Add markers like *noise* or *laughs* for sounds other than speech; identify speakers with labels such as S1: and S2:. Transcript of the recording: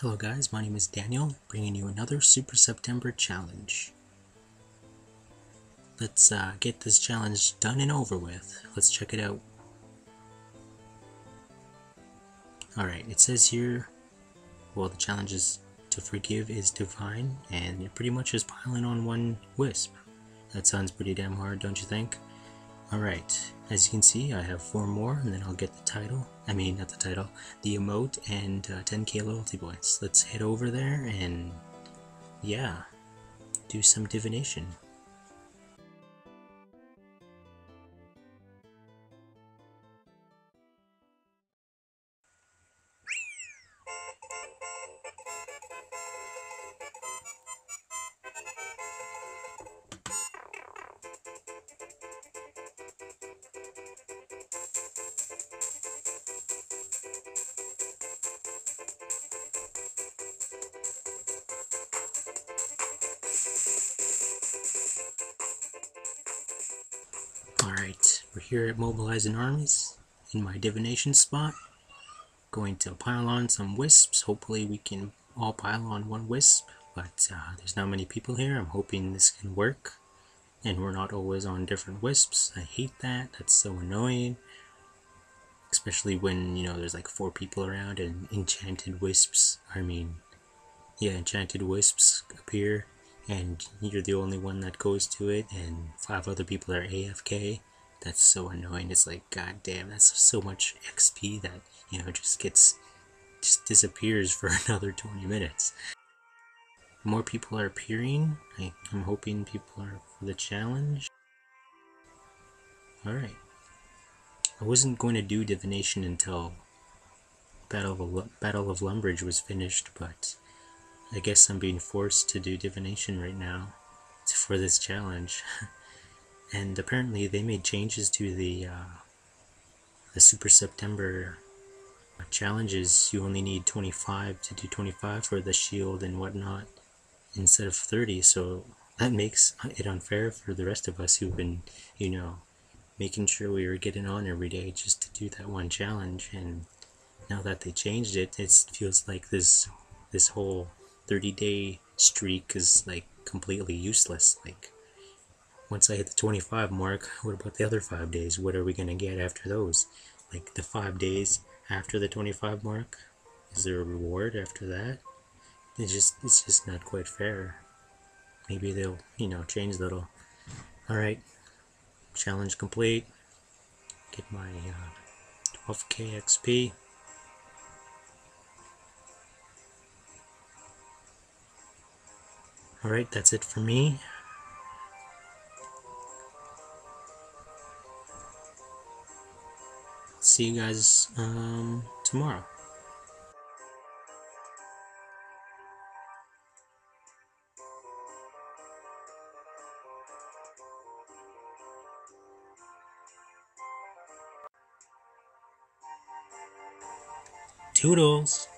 S1: Hello guys, my name is Daniel, bringing you another Super September challenge. Let's uh, get this challenge done and over with. Let's check it out. Alright, it says here, well the challenge is to forgive is divine, and you're pretty much is piling on one wisp. That sounds pretty damn hard, don't you think? Alright, as you can see, I have four more, and then I'll get the title. I mean, not the title, the emote and uh, 10k loyalty points. Let's head over there and, yeah, do some divination. Alright, we're here at Mobilizing Armies in my divination spot. Going to pile on some wisps. Hopefully we can all pile on one wisp, but uh, there's not many people here. I'm hoping this can work. And we're not always on different wisps. I hate that. That's so annoying. Especially when, you know, there's like four people around and enchanted wisps. I mean, yeah, enchanted wisps appear and you're the only one that goes to it and five other people are AFK that's so annoying. It's like god damn that's so much XP that you know just gets just disappears for *laughs* another 20 minutes. More people are appearing. I, I'm hoping people are for the challenge. Alright. I wasn't going to do divination until Battle of, Battle of Lumbridge was finished but I guess I'm being forced to do divination right now for this challenge. *laughs* and apparently they made changes to the uh, the Super September challenges. You only need 25 to do 25 for the shield and whatnot instead of 30. So that makes it unfair for the rest of us who've been, you know, making sure we were getting on every day just to do that one challenge. And now that they changed it, it feels like this this whole 30 day streak is like completely useless. Like, once I hit the 25 mark, what about the other five days? What are we gonna get after those? Like, the five days after the 25 mark? Is there a reward after that? It's just, it's just not quite fair. Maybe they'll, you know, change a little. Alright, challenge complete. Get my uh, 12k XP. Alright, that's it for me. See you guys um, tomorrow. Toodles!